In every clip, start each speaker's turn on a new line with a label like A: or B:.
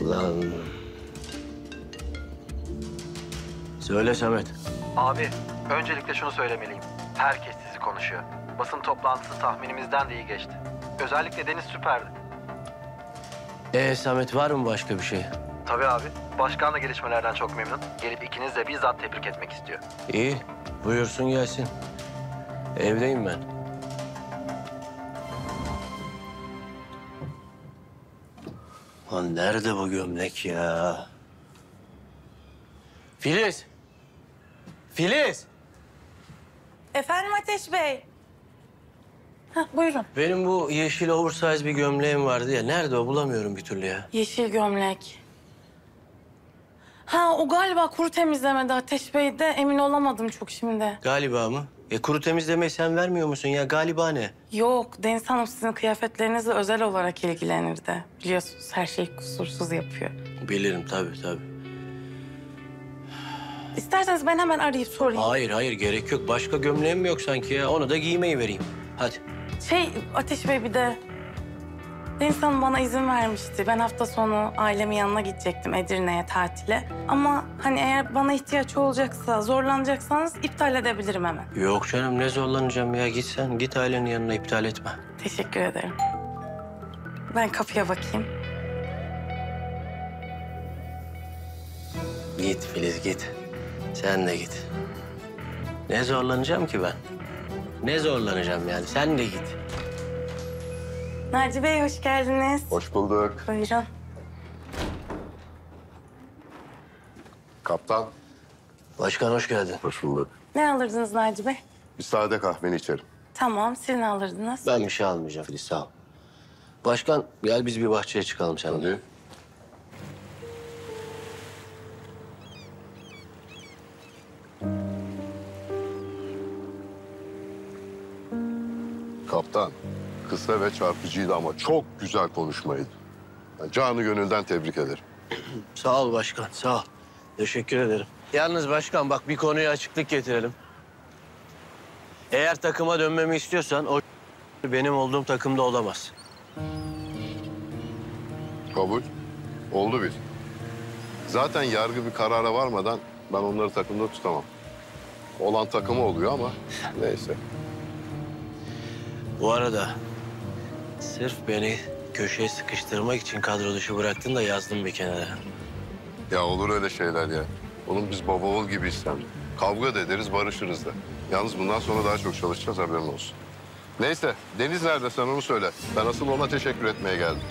A: Ulan. Söyle Samet.
B: Abi, öncelikle şunu söylemeliyim. Herkes sizi konuşuyor. Basın toplantısı tahminimizden de iyi geçti. Özellikle Deniz süperdi.
A: Ee Samet var mı başka bir şey?
B: Tabii abi. Başkan da gelişmelerden çok memnun. Gelip ikiniz de bizzat tebrik etmek istiyor.
A: İyi. Buyursun gelsin. Evdeyim ben. Lan nerede bu gömlek ya? Filiz! Filiz!
C: Efendim Ateş Bey. Hah, buyurun.
A: Benim bu yeşil oversize bir gömleğim vardı ya. Nerede o? Bulamıyorum bir türlü ya.
C: Yeşil gömlek. Ha o galiba kuru temizlemede Ateş Bey de emin olamadım çok şimdi.
A: Galiba mı? E kuru temizlemeyi sen vermiyor musun ya? Galiba ne?
C: Yok Deniz Hanım sizin kıyafetlerinizle özel olarak ilgilenirdi. Biliyorsunuz her şeyi kusursuz yapıyor.
A: Bilirim tabii tabii.
C: İsterseniz ben hemen arayıp sorayım.
A: Hayır hayır gerek yok. Başka gömleğim yok sanki ya? Onu da giymeyi vereyim. Hadi.
C: Şey Ateş Bey bir de Deniz Hanım bana izin vermişti. Ben hafta sonu ailemin yanına gidecektim Edirne'ye tatile. Ama hani eğer bana ihtiyaç olacaksa, zorlanacaksanız iptal edebilirim hemen.
A: Yok canım ne zorlanacağım ya. Git sen. Git ailenin yanına iptal etme.
C: Teşekkür ederim. Ben kapıya bakayım.
A: Git Filiz git. Sen de git. Ne zorlanacağım ki ben? Ne zorlanacağım yani? Sen de git.
C: Naci Bey hoş geldiniz.
D: Hoş bulduk.
C: Buyurun.
D: Kaptan.
A: Başkan hoş geldin.
D: Hoş bulduk.
C: Ne alırdınız Naci Bey?
D: Bir sade kahveni içerim.
C: Tamam, siz ne alırdınız?
A: Ben bir şey almayacağım Filiz sağ ol. Başkan gel biz bir bahçeye çıkalım seninle.
D: Hadi. Kaptan, kısa ve çarpıcıydı ama çok güzel konuşmaydı. Yani canı gönülden tebrik ederim.
A: Sağ ol başkan sağ ol. Teşekkür ederim. Yalnız başkan bak bir konuya açıklık getirelim. Eğer takıma dönmemi istiyorsan o benim olduğum takımda olamaz.
D: Kabul. Oldu bir. Zaten yargı bir karara varmadan ben onları takımda tutamam. Olan takımı oluyor ama neyse.
A: Bu arada sırf beni köşeye sıkıştırmak için kadro dışı bıraktın da yazdım bir kenara.
D: Ya olur öyle şeyler ya. Oğlum biz baba oğul gibiyiz sen. Kavga da ederiz, barışırız da. Yalnız bundan sonra daha çok çalışacağız haberin olsun. Neyse, Deniz nerede sen onu söyle. Ben asıl ona teşekkür etmeye geldim.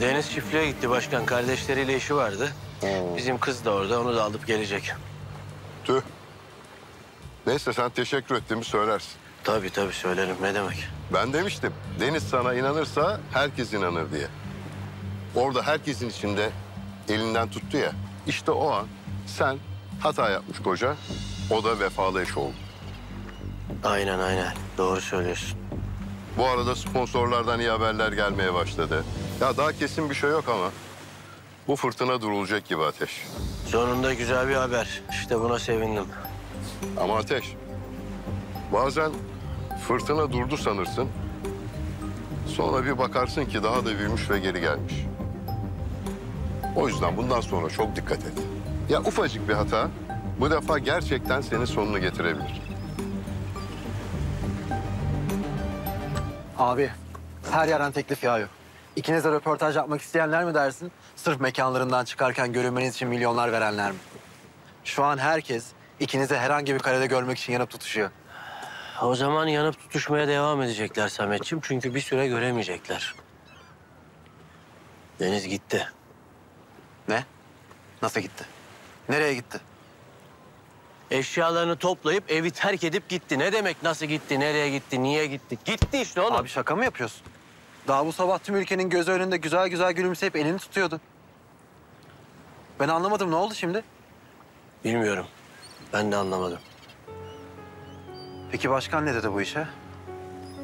A: Deniz çiftliğe gitti başkan. Kardeşleriyle işi vardı. Bizim kız da orada. Onu da alıp gelecek.
D: Tüh. Neyse sen teşekkür ettiğimi söylersin.
A: Tabii tabii söylerim. Ne demek?
D: Ben demiştim, Deniz sana inanırsa herkes inanır diye. Orada herkesin içinde elinden tuttu ya. İşte o an sen hata yapmış koca, o da vefalı eş oldu.
A: Aynen aynen. Doğru söylüyorsun.
D: Bu arada sponsorlardan iyi haberler gelmeye başladı. Ya daha kesin bir şey yok ama bu fırtına durulacak gibi Ateş.
A: Sonunda güzel bir haber. İşte buna sevindim.
D: Ama Ateş, bazen fırtına durdu sanırsın. Sonra bir bakarsın ki daha da büyümüş ve geri gelmiş. O yüzden bundan sonra çok dikkat et. Ya ufacık bir hata bu defa gerçekten senin sonunu getirebilir.
E: Abi her yerden teklif yağıyor. İkiniz de röportaj yapmak isteyenler mi dersin? Sırf mekanlarından çıkarken görünmeniz için milyonlar verenler mi? Şu an herkes ikinizi herhangi bir karede görmek için yanıp tutuşuyor.
A: O zaman yanıp tutuşmaya devam edecekler Sametçim. Çünkü bir süre göremeyecekler. Deniz gitti.
E: Ne? Nasıl gitti? Nereye gitti?
A: Eşyalarını toplayıp evi terk edip gitti. Ne demek nasıl gitti, nereye gitti, niye gitti? Gitti işte oğlum.
E: Abi şaka mı yapıyorsun? Daha bu sabah tüm ülkenin gözü önünde güzel güzel gülümseyip elini tutuyordu. Ben anlamadım ne oldu şimdi?
A: Bilmiyorum. Ben de anlamadım.
E: Peki başkan ne dedi bu işe?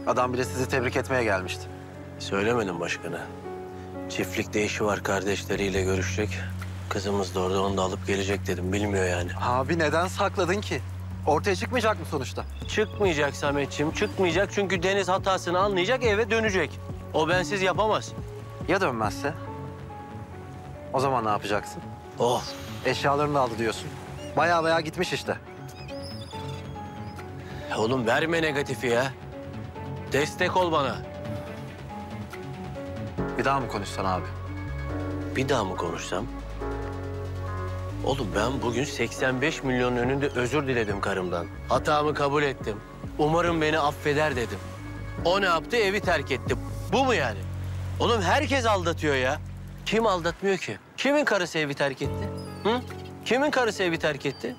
E: Adam bile sizi tebrik etmeye gelmişti.
A: Söylemedim başkana. Çiftlikte işi var kardeşleriyle görüşecek. Kızımız da orada onu da alıp gelecek dedim. Bilmiyor yani.
E: Abi neden sakladın ki? Ortaya çıkmayacak mı sonuçta?
A: Çıkmayacak Sametçim, çıkmayacak çünkü Deniz hatasını anlayacak, eve dönecek. O bensiz yapamaz.
E: Ya dönmezse? O zaman ne yapacaksın?
A: Of.
E: Eşyalarını aldı diyorsun. Baya baya gitmiş işte.
A: Ya Oğlum verme negatifi ya. Destek ol bana.
E: Bir daha mı konuşsan abi?
A: Bir daha mı konuşsam? Oğlum ben bugün 85 milyonun önünde özür diledim karımdan. Hatamı kabul ettim. Umarım beni affeder dedim. O ne yaptı? Evi terk etti. Bu mu yani? Oğlum herkes aldatıyor ya. Kim aldatmıyor ki? Kimin karısı evi terk etti? Hı? Kimin karısı evi terk etti?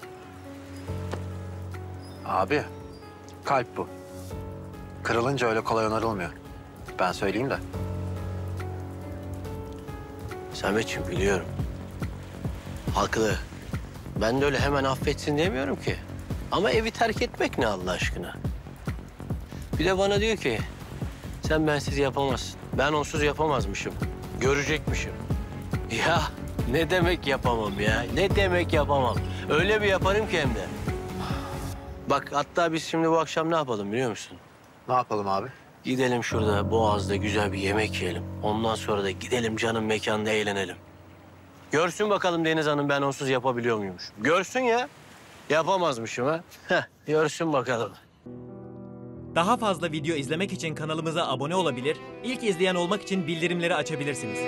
E: Abi, kalp bu. Kırılınca öyle kolay onarılmıyor. Ben söyleyeyim de.
A: Sametciğim biliyorum. Haklı. Ben de öyle hemen affetsin demiyorum ki. Ama evi terk etmek ne Allah aşkına? Bir de bana diyor ki sen bensiz yapamazsın. Ben onsuz yapamazmışım. Görecekmişim. Ya ne demek yapamam ya? Ne demek yapamam? Öyle bir yaparım ki hem de. Bak hatta biz şimdi bu akşam ne yapalım biliyor musun?
E: Ne yapalım abi?
A: Gidelim şurada Boğaz'da güzel bir yemek yiyelim. Ondan sonra da gidelim canım mekanda eğlenelim. Görsün bakalım Deniz Hanım ben onsuz yapabiliyor muymuş. Görsün ya. Yapamazmışım ha. Heh, görsün bakalım.
F: Daha fazla video izlemek için kanalımıza abone olabilir, ilk izleyen olmak için bildirimleri açabilirsiniz.